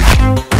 Parque.